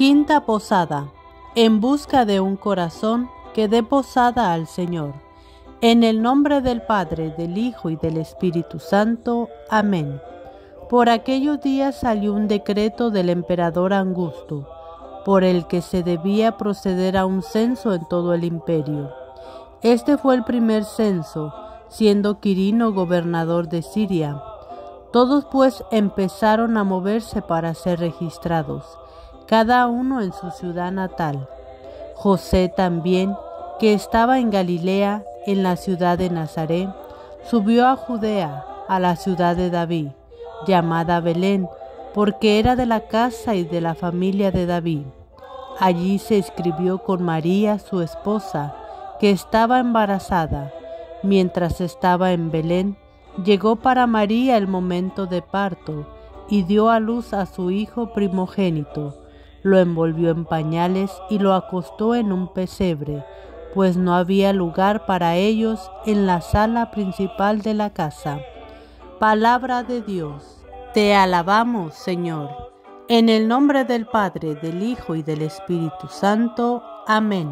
Quinta posada. En busca de un corazón que dé posada al Señor. En el nombre del Padre, del Hijo y del Espíritu Santo. Amén. Por aquellos días salió un decreto del emperador Angusto, por el que se debía proceder a un censo en todo el imperio. Este fue el primer censo, siendo Quirino gobernador de Siria. Todos pues empezaron a moverse para ser registrados cada uno en su ciudad natal. José también, que estaba en Galilea, en la ciudad de Nazaret, subió a Judea, a la ciudad de David, llamada Belén, porque era de la casa y de la familia de David. Allí se escribió con María, su esposa, que estaba embarazada. Mientras estaba en Belén, llegó para María el momento de parto, y dio a luz a su hijo primogénito lo envolvió en pañales y lo acostó en un pesebre, pues no había lugar para ellos en la sala principal de la casa. Palabra de Dios. Te alabamos, Señor. En el nombre del Padre, del Hijo y del Espíritu Santo. Amén.